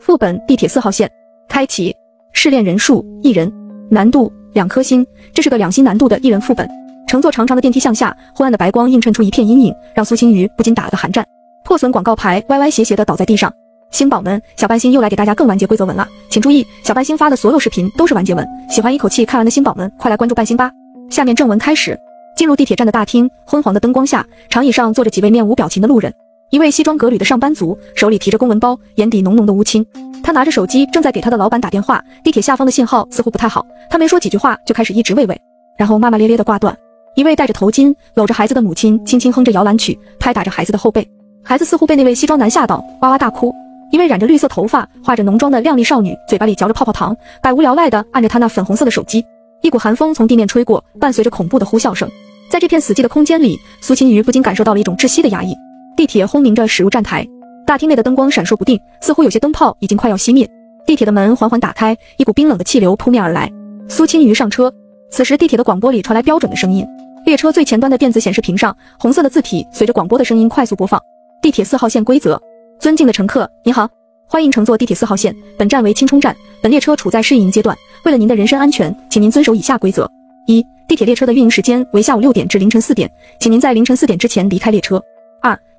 副本地铁四号线，开启，试炼人数一人，难度两颗星，这是个两星难度的一人副本。乘坐长长的电梯向下，昏暗的白光映衬出一片阴影，让苏青瑜不禁打了个寒战。破损广告牌歪歪斜斜的倒在地上。星宝们，小半星又来给大家更完结规则文了，请注意，小半星发的所有视频都是完结文，喜欢一口气看完的星宝们，快来关注半星吧。下面正文开始，进入地铁站的大厅，昏黄的灯光下，长椅上坐着几位面无表情的路人。一位西装革履的上班族，手里提着公文包，眼底浓浓的乌青。他拿着手机，正在给他的老板打电话。地铁下方的信号似乎不太好，他没说几句话就开始一直喂喂，然后骂骂咧咧的挂断。一位戴着头巾、搂着孩子的母亲，轻轻哼着摇篮曲，拍打着孩子的后背。孩子似乎被那位西装男吓到，哇哇大哭。一位染着绿色头发、化着浓妆的靓丽少女，嘴巴里嚼着泡泡糖，百无聊赖地按着她那粉红色的手机。一股寒风从地面吹过，伴随着恐怖的呼啸声。在这片死寂的空间里，苏青瑜不禁感受到了一种窒息的压抑。地铁轰鸣着驶入站台，大厅内的灯光闪烁不定，似乎有些灯泡已经快要熄灭。地铁的门缓缓打开，一股冰冷的气流扑面而来。苏青瑜上车。此时，地铁的广播里传来标准的声音。列车最前端的电子显示屏上，红色的字体随着广播的声音快速播放。地铁四号线规则：尊敬的乘客，您好，欢迎乘坐地铁四号线。本站为青冲站，本列车处在试运营阶段。为了您的人身安全，请您遵守以下规则：一、地铁列车的运营时间为下午六点至凌晨四点，请您在凌晨四点之前离开列车。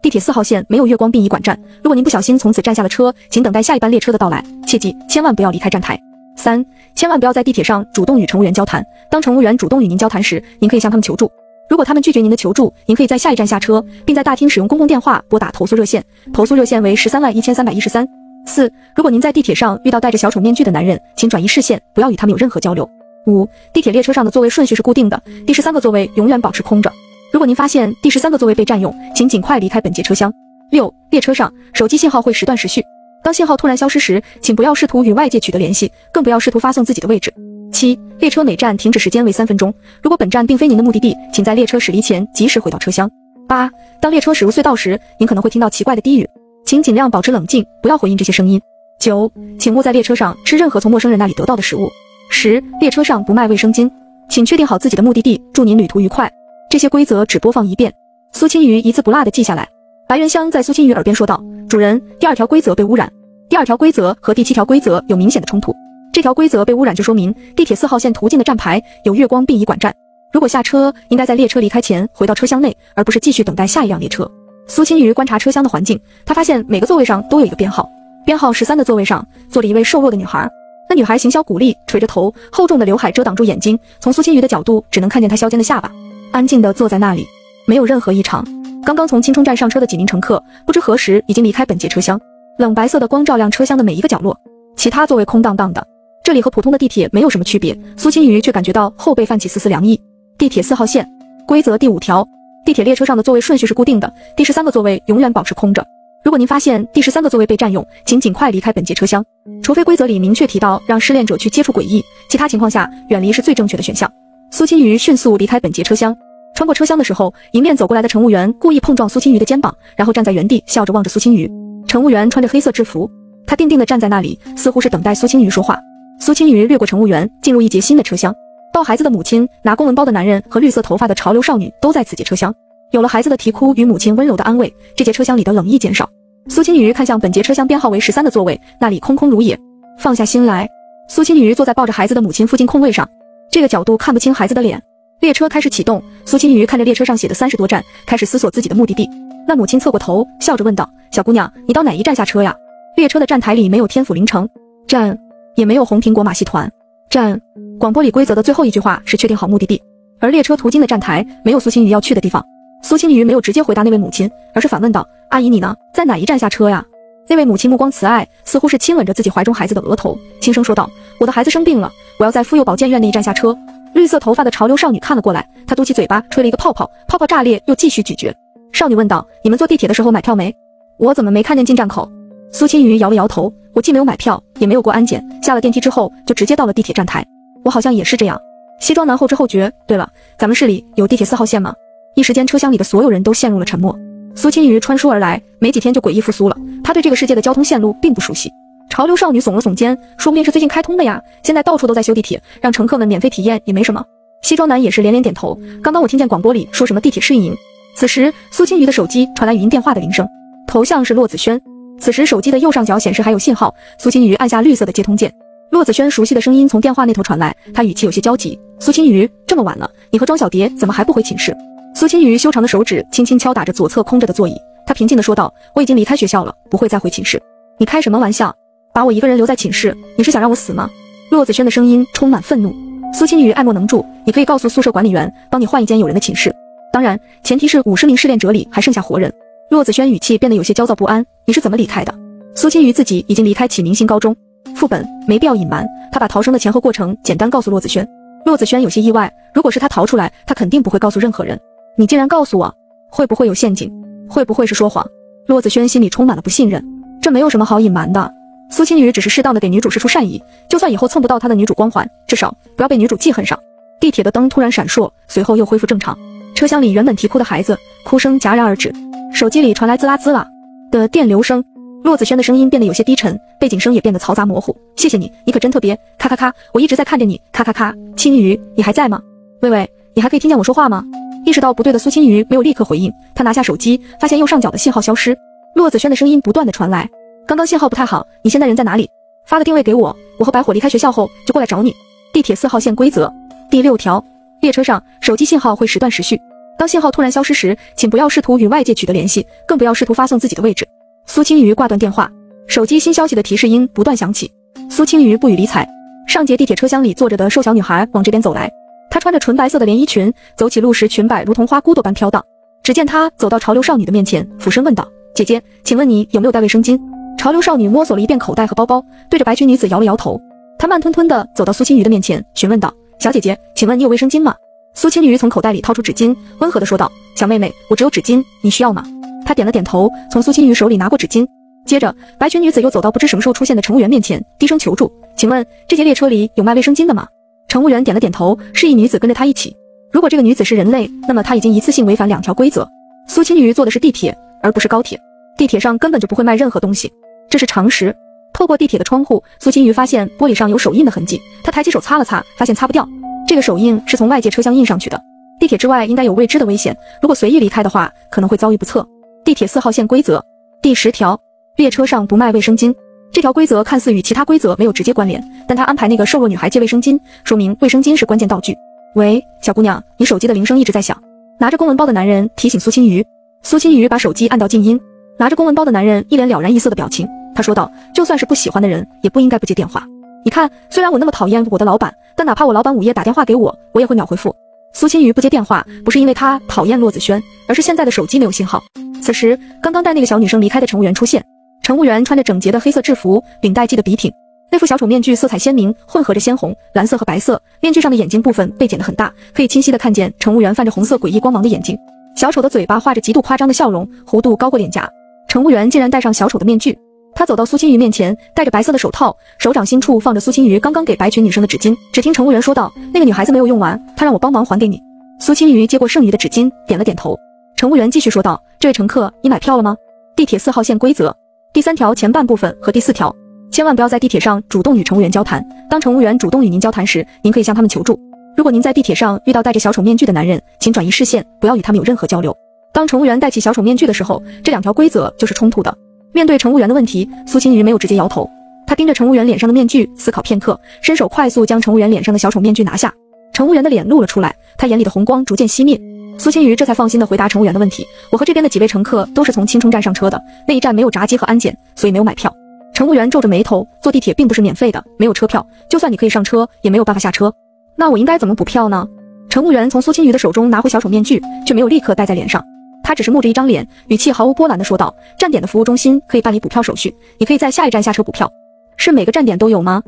地铁四号线没有月光殡仪馆站，如果您不小心从此站下了车，请等待下一班列车的到来，切记千万不要离开站台。三、千万不要在地铁上主动与乘务员交谈，当乘务员主动与您交谈时，您可以向他们求助。如果他们拒绝您的求助，您可以在下一站下车，并在大厅使用公共电话拨打投诉热线，投诉热线为十三万一千三百一十三。四、如果您在地铁上遇到戴着小丑面具的男人，请转移视线，不要与他们有任何交流。五、地铁列车上的座位顺序是固定的，第十三个座位永远保持空着。如果您发现第十三个座位被占用，请尽快离开本节车厢。六、列车上手机信号会时断时续，当信号突然消失时，请不要试图与外界取得联系，更不要试图发送自己的位置。七、列车每站停止时间为三分钟，如果本站并非您的目的地，请在列车驶离前及时回到车厢。八、当列车驶入隧道时，您可能会听到奇怪的低语，请尽量保持冷静，不要回应这些声音。九、请勿在列车上吃任何从陌生人那里得到的食物。十、列车上不卖卫生巾，请确定好自己的目的地，祝您旅途愉快。这些规则只播放一遍，苏青鱼一字不落地记下来。白元香在苏青鱼耳边说道：“主人，第二条规则被污染，第二条规则和第七条规则有明显的冲突。这条规则被污染，就说明地铁四号线途径的站牌有月光殡仪馆站。如果下车，应该在列车离开前回到车厢内，而不是继续等待下一辆列车。”苏青鱼观察车厢的环境，他发现每个座位上都有一个编号，编号十三的座位上坐着一位瘦弱的女孩。那女孩形销骨立，垂着头，厚重的刘海遮挡住眼睛，从苏青鱼的角度只能看见她削尖的下巴。安静地坐在那里，没有任何异常。刚刚从青春站上车的几名乘客，不知何时已经离开本节车厢。冷白色的光照亮车厢的每一个角落，其他座位空荡荡的。这里和普通的地铁没有什么区别。苏青鱼却感觉到后背泛起丝丝凉意。地铁四号线规则第五条：地铁列车上的座位顺序是固定的，第十三个座位永远保持空着。如果您发现第十三个座位被占用，请尽快离开本节车厢，除非规则里明确提到让失恋者去接触诡异，其他情况下远离是最正确的选项。苏青瑜迅速离开本节车厢，穿过车厢的时候，迎面走过来的乘务员故意碰撞苏青瑜的肩膀，然后站在原地笑着望着苏青瑜。乘务员穿着黑色制服，他定定地站在那里，似乎是等待苏青瑜说话。苏青瑜掠过乘务员，进入一节新的车厢。抱孩子的母亲、拿公文包的男人和绿色头发的潮流少女都在此节车厢。有了孩子的啼哭与母亲温柔的安慰，这节车厢里的冷意减少。苏青瑜看向本节车厢编号为十三的座位，那里空空如也。放下心来，苏青瑜坐在抱着孩子的母亲附近空位上。这个角度看不清孩子的脸。列车开始启动，苏青瑜看着列车上写的三十多站，开始思索自己的目的地。那母亲侧过头，笑着问道：“小姑娘，你到哪一站下车呀？”列车的站台里没有天府临城站，也没有红苹果马戏团站。广播里规则的最后一句话是确定好目的地，而列车途经的站台没有苏青瑜要去的地方。苏青瑜没有直接回答那位母亲，而是反问道：“阿姨，你呢？在哪一站下车呀？”那位母亲目光慈爱，似乎是亲吻着自己怀中孩子的额头，轻声说道：“我的孩子生病了。”我要在妇幼保健院那一站下车。绿色头发的潮流少女看了过来，她嘟起嘴巴，吹了一个泡泡，泡泡炸裂，又继续咀嚼。少女问道：“你们坐地铁的时候买票没？我怎么没看见进站口？”苏青瑜摇了摇头：“我既没有买票，也没有过安检，下了电梯之后就直接到了地铁站台。我好像也是这样。”西装男后知后觉。对了，咱们市里有地铁四号线吗？一时间，车厢里的所有人都陷入了沉默。苏青瑜穿书而来，没几天就诡异复苏了。他对这个世界的交通线路并不熟悉。潮流少女耸了耸肩，说不定是最近开通的呀。现在到处都在修地铁，让乘客们免费体验也没什么。西装男也是连连点头。刚刚我听见广播里说什么地铁试运营。此时，苏青瑜的手机传来语音电话的铃声，头像是骆子轩。此时手机的右上角显示还有信号，苏青瑜按下绿色的接通键。骆子轩熟悉的声音从电话那头传来，他语气有些焦急：“苏青瑜，这么晚了，你和庄小蝶怎么还不回寝室？”苏青瑜修长的手指轻轻敲打着左侧空着的座椅，他平静地说道：“我已经离开学校了，不会再回寝室。”你开什么玩笑？把我一个人留在寝室，你是想让我死吗？骆子轩的声音充满愤怒。苏青瑜爱莫能助，你可以告诉宿舍管理员，帮你换一间有人的寝室，当然前提是五十名试炼者里还剩下活人。骆子轩语气变得有些焦躁不安。你是怎么离开的？苏青瑜自己已经离开启明星高中，副本没必要隐瞒。他把逃生的前后过程简单告诉骆子轩。骆子轩有些意外，如果是他逃出来，他肯定不会告诉任何人。你竟然告诉我，会不会有陷阱？会不会是说谎？骆子轩心里充满了不信任。这没有什么好隐瞒的。苏青瑜只是适当的给女主示出善意，就算以后蹭不到她的女主光环，至少不要被女主记恨上。地铁的灯突然闪烁，随后又恢复正常。车厢里原本啼哭的孩子，哭声戛然而止。手机里传来滋啦滋啦的电流声，骆子轩的声音变得有些低沉，背景声也变得嘈杂模糊。谢谢你，你可真特别。咔咔咔，我一直在看着你。咔咔咔，青鱼，你还在吗？喂喂，你还可以听见我说话吗？意识到不对的苏青鱼没有立刻回应，他拿下手机，发现右上角的信号消失。骆子轩的声音不断的传来，刚刚信号不太好，你现在人在哪里？发个定位给我，我和白火离开学校后就过来找你。地铁四号线规则第六条，列车上手机信号会时断时续。当信号突然消失时，请不要试图与外界取得联系，更不要试图发送自己的位置。苏青瑜挂断电话，手机新消息的提示音不断响起。苏青瑜不予理睬。上节地铁车厢里坐着的瘦小女孩往这边走来，她穿着纯白色的连衣裙，走起路时裙摆如同花骨朵般飘荡。只见她走到潮流少女的面前，俯身问道：“姐姐，请问你有没有带卫生巾？”潮流少女摸索了一遍口袋和包包，对着白裙女子摇了摇头。她慢吞吞地走到苏青鱼的面前，询问道：“小姐姐，请问你有卫生巾吗？”苏青鱼从口袋里掏出纸巾，温和地说道：“小妹妹，我只有纸巾，你需要吗？”她点了点头，从苏青鱼手里拿过纸巾。接着，白裙女子又走到不知什么时候出现的乘务员面前，低声求助：“请问这节列车里有卖卫生巾的吗？”乘务员点了点头，示意女子跟着他一起。如果这个女子是人类，那么她已经一次性违反两条规则。苏青鱼坐的是地铁，而不是高铁，地铁上根本就不会卖任何东西，这是常识。透过地铁的窗户，苏青瑜发现玻璃上有手印的痕迹，她抬起手擦了擦，发现擦不掉。这个手印是从外界车厢印上去的。地铁之外应该有未知的危险，如果随意离开的话，可能会遭遇不测。地铁四号线规则第十条，列车上不卖卫生巾。这条规则看似与其他规则没有直接关联，但他安排那个瘦弱女孩借卫生巾，说明卫生巾是关键道具。喂，小姑娘，你手机的铃声一直在响。拿着公文包的男人提醒苏青瑜。苏青瑜把手机按到静音。拿着公文包的男人一脸了然一色的表情，他说道：“就算是不喜欢的人，也不应该不接电话。你看，虽然我那么讨厌我的老板。”但哪怕我老板午夜打电话给我，我也会秒回复。苏青瑜不接电话，不是因为他讨厌骆子轩，而是现在的手机没有信号。此时，刚刚带那个小女生离开的乘务员出现。乘务员穿着整洁的黑色制服，领带系的笔挺，那副小丑面具色彩鲜明，混合着鲜红、蓝色和白色。面具上的眼睛部分被剪得很大，可以清晰的看见乘务员泛着红色诡异光芒的眼睛。小丑的嘴巴画着极度夸张的笑容，弧度高过脸颊。乘务员竟然戴上小丑的面具。他走到苏青鱼面前，戴着白色的手套，手掌心处放着苏青鱼刚刚给白裙女生的纸巾。只听乘务员说道：“那个女孩子没有用完，她让我帮忙还给你。”苏青鱼接过剩余的纸巾，点了点头。乘务员继续说道：“这位乘客，你买票了吗？地铁四号线规则第三条前半部分和第四条，千万不要在地铁上主动与乘务员交谈。当乘务员主动与您交谈时，您可以向他们求助。如果您在地铁上遇到戴着小丑面具的男人，请转移视线，不要与他们有任何交流。当乘务员戴起小丑面具的时候，这两条规则就是冲突的。”面对乘务员的问题，苏青鱼没有直接摇头，他盯着乘务员脸上的面具思考片刻，伸手快速将乘务员脸上的小丑面具拿下。乘务员的脸露了出来，他眼里的红光逐渐熄灭。苏青鱼这才放心的回答乘务员的问题：“我和这边的几位乘客都是从青冲站上车的，那一站没有闸机和安检，所以没有买票。”乘务员皱着眉头，坐地铁并不是免费的，没有车票，就算你可以上车，也没有办法下车。那我应该怎么补票呢？乘务员从苏青鱼的手中拿回小丑面具，却没有立刻戴在脸上。他只是木着一张脸，语气毫无波澜地说道：“站点的服务中心可以办理补票手续，你可以在下一站下车补票。是每个站点都有吗？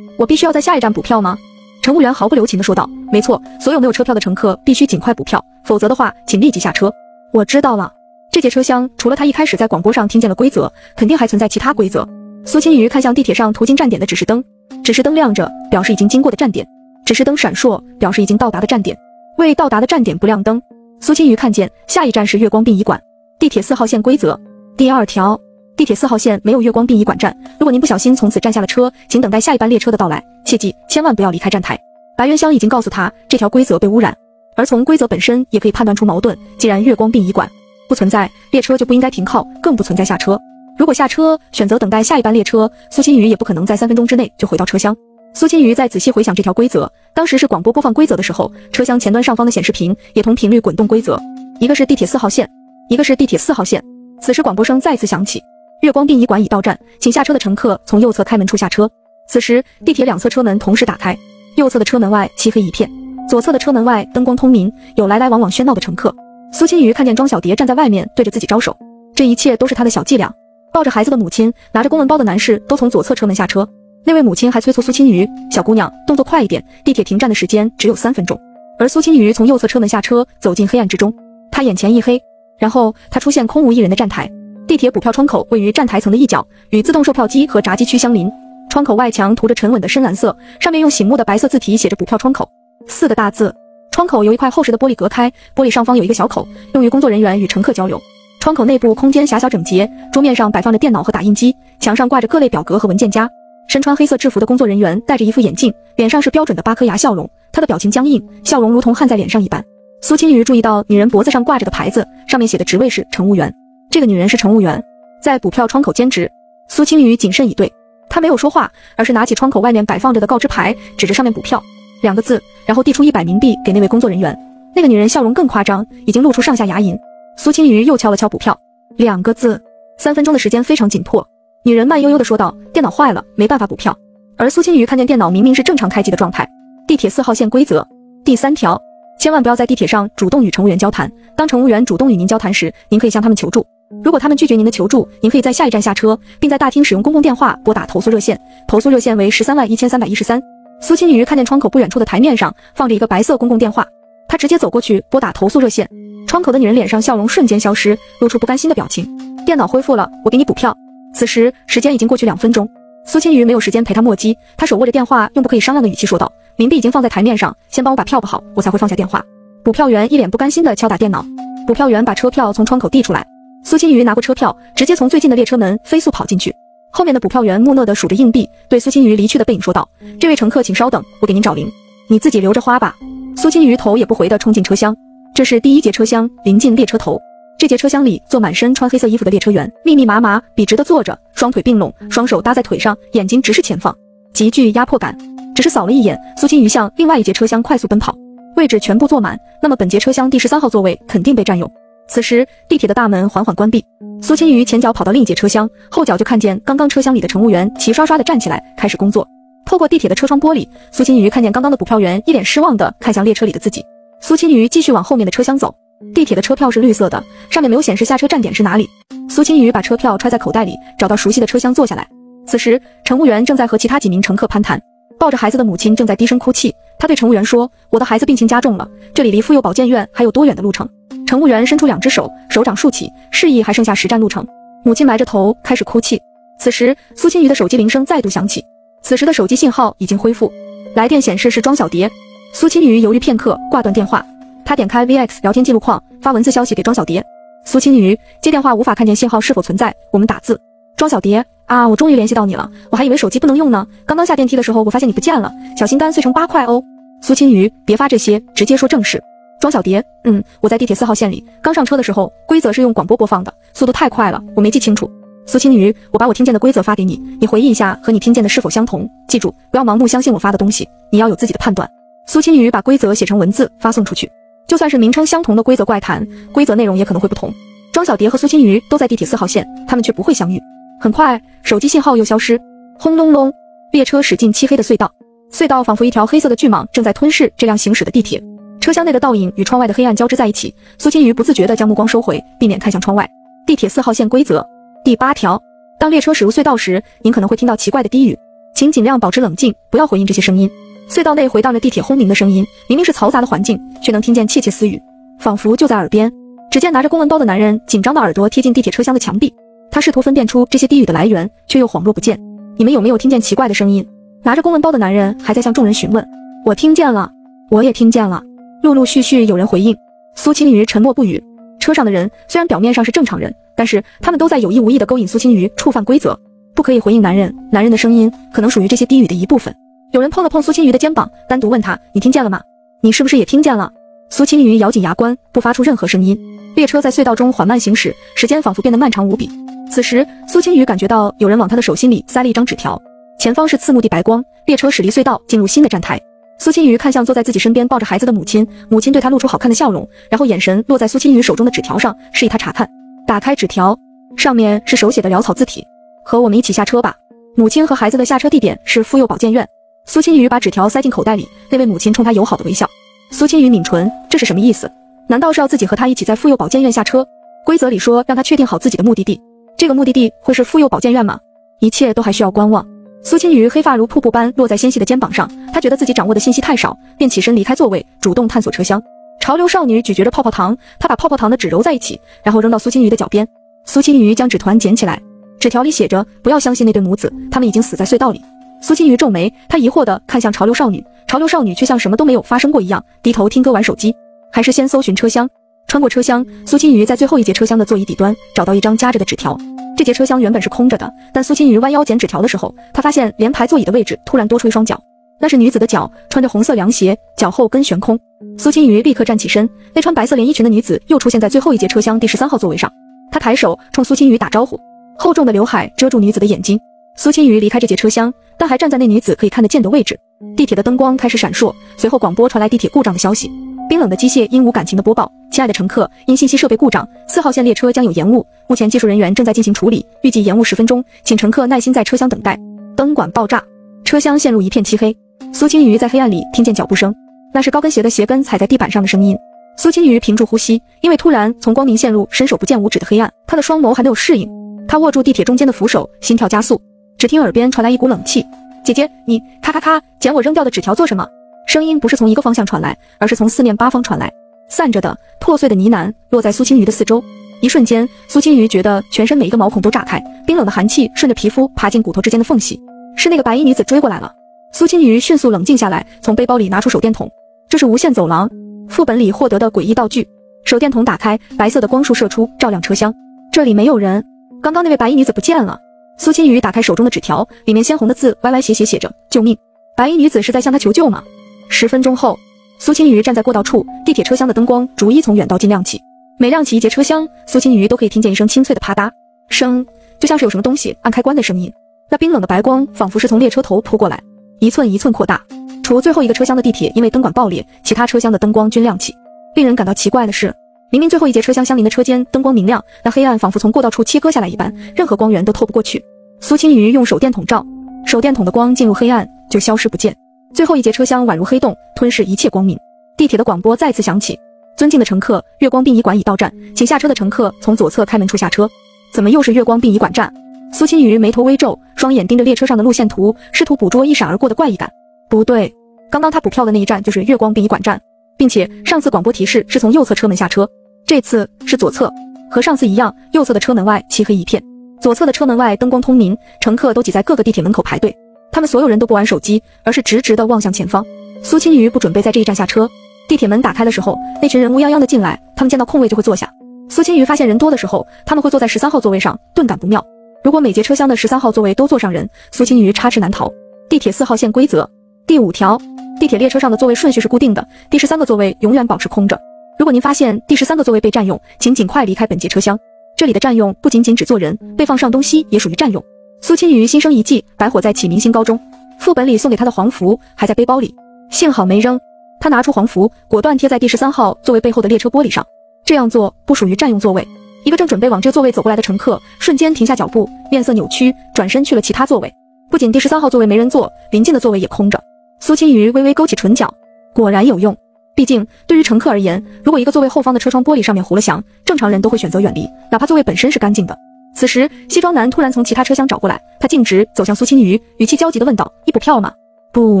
我必须要在下一站补票吗？”乘务员毫不留情地说道：“没错，所有没有车票的乘客必须尽快补票，否则的话，请立即下车。”我知道了。这节车厢除了他一开始在广播上听见了规则，肯定还存在其他规则。苏青瑜看向地铁上途经站点的指示灯，指示灯亮着，表示已经经过的站点；指示灯闪烁，表示已经到达的站点。未到达的站点不亮灯。苏青瑜看见下一站是月光殡仪馆，地铁四号线规则第二条，地铁四号线没有月光殡仪馆站。如果您不小心从此站下了车，请等待下一班列车的到来，切记千万不要离开站台。白元香已经告诉他这条规则被污染，而从规则本身也可以判断出矛盾。既然月光殡仪馆不存在，列车就不应该停靠，更不存在下车。如果下车选择等待下一班列车，苏青瑜也不可能在三分钟之内就回到车厢。苏青瑜在仔细回想这条规则，当时是广播播放规则的时候，车厢前端上方的显示屏也同频率滚动规则，一个是地铁四号线，一个是地铁四号线。此时广播声再次响起：月光殡仪馆已到站，请下车的乘客从右侧开门处下车。此时地铁两侧车门同时打开，右侧的车门外漆黑一片，左侧的车门外灯光通明，有来来往往喧闹的乘客。苏青瑜看见庄小蝶站在外面对着自己招手，这一切都是他的小伎俩。抱着孩子的母亲，拿着公文包的男士都从左侧车门下车。那位母亲还催促苏青鱼：“小姑娘，动作快一点，地铁停站的时间只有三分钟。”而苏青鱼从右侧车门下车，走进黑暗之中。他眼前一黑，然后他出现空无一人的站台。地铁补票窗口位于站台层的一角，与自动售票机和闸机区相邻。窗口外墙涂着沉稳的深蓝色，上面用醒目的白色字体写着“补票窗口”四个大字。窗口由一块厚实的玻璃隔开，玻璃上方有一个小口，用于工作人员与乘客交流。窗口内部空间狭小整洁，桌面上摆放着电脑和打印机，墙上挂着各类表格和文件夹。身穿黑色制服的工作人员戴着一副眼镜，脸上是标准的八颗牙笑容，他的表情僵硬，笑容如同焊在脸上一般。苏青鱼注意到女人脖子上挂着的牌子，上面写的职位是乘务员。这个女人是乘务员，在补票窗口兼职。苏青鱼谨慎以对，她没有说话，而是拿起窗口外面摆放着的告知牌，指着上面补票两个字，然后递出一百冥币给那位工作人员。那个女人笑容更夸张，已经露出上下牙龈。苏青鱼又敲了敲补票，两个字。三分钟的时间非常紧迫，女人慢悠悠地说道：“电脑坏了，没办法补票。”而苏青鱼看见电脑明明是正常开机的状态。地铁四号线规则第三条：千万不要在地铁上主动与乘务员交谈。当乘务员主动与您交谈时，您可以向他们求助。如果他们拒绝您的求助，您可以在下一站下车，并在大厅使用公共电话拨打投诉热线，投诉热线为十三万一千三百一十三。苏青鱼看见窗口不远处的台面上放着一个白色公共电话，他直接走过去拨打投诉热线。窗口的女人脸上笑容瞬间消失，露出不甘心的表情。电脑恢复了，我给你补票。此时时间已经过去两分钟，苏青瑜没有时间陪他磨叽，他手握着电话，用不可以商量的语气说道：“冥币已经放在台面上，先帮我把票补好，我才会放下电话。”补票员一脸不甘心的敲打电脑。补票员把车票从窗口递出来，苏青瑜拿过车票，直接从最近的列车门飞速跑进去。后面的补票员木讷的数着硬币，对苏青瑜离去的背影说道：“这位乘客，请稍等，我给您找零，你自己留着花吧。”苏青瑜头也不回的冲进车厢。这是第一节车厢，临近列车头。这节车厢里坐满身穿黑色衣服的列车员，密密麻麻，笔直的坐着，双腿并拢，双手搭在腿上，眼睛直视前方，极具压迫感。只是扫了一眼，苏青瑜向另外一节车厢快速奔跑，位置全部坐满。那么本节车厢第十三号座位肯定被占用。此时地铁的大门缓缓关闭，苏青瑜前脚跑到另一节车厢，后脚就看见刚刚车厢里的乘务员齐刷刷的站起来开始工作。透过地铁的车窗玻璃，苏青瑜看见刚刚的补票员一脸失望的看向列车里的自己。苏青瑜继续往后面的车厢走，地铁的车票是绿色的，上面没有显示下车站点是哪里。苏青雨把车票揣在口袋里，找到熟悉的车厢坐下来。此时，乘务员正在和其他几名乘客攀谈，抱着孩子的母亲正在低声哭泣。他对乘务员说：“我的孩子病情加重了，这里离妇幼保健院还有多远的路程？”乘务员伸出两只手，手掌竖起，示意还剩下十站路程。母亲埋着头开始哭泣。此时，苏青雨的手机铃声再度响起，此时的手机信号已经恢复，来电显示是庄小蝶。苏青雨犹豫片刻，挂断电话。他点开 VX 聊天记录框，发文字消息给庄小蝶。苏青鱼接电话无法看见信号是否存在，我们打字。庄小蝶啊，我终于联系到你了，我还以为手机不能用呢。刚刚下电梯的时候，我发现你不见了，小心肝碎成八块哦。苏青鱼，别发这些，直接说正事。庄小蝶，嗯，我在地铁四号线里，刚上车的时候，规则是用广播播放的，速度太快了，我没记清楚。苏青鱼，我把我听见的规则发给你，你回忆一下和你听见的是否相同？记住，不要盲目相信我发的东西，你要有自己的判断。苏青鱼把规则写成文字发送出去，就算是名称相同的规则怪谈，规则内容也可能会不同。庄小蝶和苏青鱼都在地铁四号线，他们却不会相遇。很快，手机信号又消失。轰隆隆，列车驶进漆黑的隧道，隧道仿佛一条黑色的巨蟒，正在吞噬这辆行驶的地铁。车厢内的倒影与窗外的黑暗交织在一起，苏青鱼不自觉地将目光收回，避免看向窗外。地铁四号线规则第八条：当列车驶入隧道时，您可能会听到奇怪的低语，请尽量保持冷静，不要回应这些声音。隧道内回荡着地铁轰鸣的声音，明明是嘈杂的环境，却能听见窃窃私语，仿佛就在耳边。只见拿着公文包的男人紧张的耳朵贴近地铁车厢的墙壁，他试图分辨出这些低语的来源，却又恍若不见。你们有没有听见奇怪的声音？拿着公文包的男人还在向众人询问。我听见了，我也听见了。陆陆续续有人回应。苏青瑜沉默不语。车上的人虽然表面上是正常人，但是他们都在有意无意的勾引苏青瑜触犯规则，不可以回应男人。男人的声音可能属于这些低语的一部分。有人碰了碰苏青鱼的肩膀，单独问他：“你听见了吗？你是不是也听见了？”苏青鱼咬紧牙关，不发出任何声音。列车在隧道中缓慢行驶，时间仿佛变得漫长无比。此时，苏青鱼感觉到有人往他的手心里塞了一张纸条，前方是刺目的白光，列车驶离隧道，进入新的站台。苏青鱼看向坐在自己身边抱着孩子的母亲，母亲对他露出好看的笑容，然后眼神落在苏青鱼手中的纸条上，示意他查看。打开纸条，上面是手写的潦草字体：“和我们一起下车吧。”母亲和孩子的下车地点是妇幼保健院。苏青雨把纸条塞进口袋里，那位母亲冲他友好的微笑。苏青雨抿唇，这是什么意思？难道是要自己和他一起在妇幼保健院下车？规则里说让他确定好自己的目的地，这个目的地会是妇幼保健院吗？一切都还需要观望。苏青雨黑发如瀑布般落在纤细的肩膀上，她觉得自己掌握的信息太少，便起身离开座位，主动探索车厢。潮流少女咀嚼着泡泡糖，她把泡泡糖的纸揉在一起，然后扔到苏青雨的脚边。苏青雨将纸团捡起来，纸条里写着：“不要相信那对母子，他们已经死在隧道里。”苏青雨皱眉，她疑惑地看向潮流少女，潮流少女却像什么都没有发生过一样，低头听歌玩手机。还是先搜寻车厢。穿过车厢，苏青雨在最后一节车厢的座椅底端找到一张夹着的纸条。这节车厢原本是空着的，但苏青鱼弯腰捡纸条的时候，她发现连排座椅的位置突然多出一双脚，那是女子的脚，穿着红色凉鞋，脚后跟悬空。苏青鱼立刻站起身，那穿白色连衣裙的女子又出现在最后一节车厢第十三号座位上。她抬手冲苏青鱼打招呼，厚重的刘海遮住女子的眼睛。苏青鱼离开这节车厢，但还站在那女子可以看得见的位置。地铁的灯光开始闪烁，随后广播传来地铁故障的消息。冰冷的机械因无感情的播报：“亲爱的乘客，因信息设备故障，四号线列车将有延误。目前技术人员正在进行处理，预计延误十分钟，请乘客耐心在车厢等待。”灯管爆炸，车厢陷入一片漆黑。苏青鱼在黑暗里听见脚步声，那是高跟鞋的鞋跟踩在地板上的声音。苏青鱼屏住呼吸，因为突然从光明陷入伸手不见五指的黑暗，他的双眸还没有适应。他握住地铁中间的扶手，心跳加速。只听耳边传来一股冷气：“姐姐，你咔咔咔捡我扔掉的纸条做什么？”声音不是从一个方向传来，而是从四面八方传来，散着的、破碎的呢喃落在苏青鱼的四周。一瞬间，苏青鱼觉得全身每一个毛孔都炸开，冰冷的寒气顺着皮肤爬进骨头之间的缝隙。是那个白衣女子追过来了。苏青鱼迅速冷静下来，从背包里拿出手电筒。这是无限走廊副本里获得的诡异道具。手电筒打开，白色的光束射出，照亮车厢。这里没有人。刚刚那位白衣女子不见了。苏青鱼打开手中的纸条，里面鲜红的字歪歪斜斜写着：“救命！”白衣女子是在向他求救吗？十分钟后，苏青鱼站在过道处，地铁车厢的灯光逐一从远到近亮起。每亮起一节车厢，苏青鱼都可以听见一声清脆的啪嗒声，就像是有什么东西按开关的声音。那冰冷的白光仿佛是从列车头扑过来，一寸一寸扩大。除最后一个车厢的地铁因为灯管爆裂，其他车厢的灯光均亮起。令人感到奇怪的是，明明最后一节车厢相邻的车间灯光明亮，那黑暗仿佛从过道处切割下来一般，任何光源都透不过去。苏青鱼用手电筒照，手电筒的光进入黑暗就消失不见。最后一节车厢宛如黑洞，吞噬一切光明。地铁的广播再次响起：“尊敬的乘客，月光殡仪馆已到站，请下车的乘客从左侧开门处下车。”怎么又是月光殡仪馆站？苏青雨眉头微皱，双眼盯着列车上的路线图，试图捕捉一闪而过的怪异感。不对，刚刚他补票的那一站就是月光殡仪馆站，并且上次广播提示是从右侧车门下车，这次是左侧。和上次一样，右侧的车门外漆黑一片，左侧的车门外灯光通明，乘客都挤在各个地铁门口排队。他们所有人都不玩手机，而是直直地望向前方。苏青鱼不准备在这一站下车。地铁门打开的时候，那群人乌泱泱地进来，他们见到空位就会坐下。苏青鱼发现人多的时候，他们会坐在十三号座位上，顿感不妙。如果每节车厢的十三号座位都坐上人，苏青鱼插翅难逃。地铁四号线规则第五条：地铁列车上的座位顺序是固定的，第十三个座位永远保持空着。如果您发现第十三个座位被占用，请尽快离开本节车厢。这里的占用不仅仅只坐人，被放上东西也属于占用。苏青雨心生一计，白火在启明星高中副本里送给他的黄符还在背包里，幸好没扔。他拿出黄符，果断贴在第十三号座位背后的列车玻璃上。这样做不属于占用座位。一个正准备往这座位走过来的乘客瞬间停下脚步，面色扭曲，转身去了其他座位。不仅第十三号座位没人坐，临近的座位也空着。苏青雨微微勾起唇角，果然有用。毕竟对于乘客而言，如果一个座位后方的车窗玻璃上面糊了翔，正常人都会选择远离，哪怕座位本身是干净的。此时，西装男突然从其他车厢找过来，他径直走向苏青鱼，语气焦急地问道：“你补票吗？”“补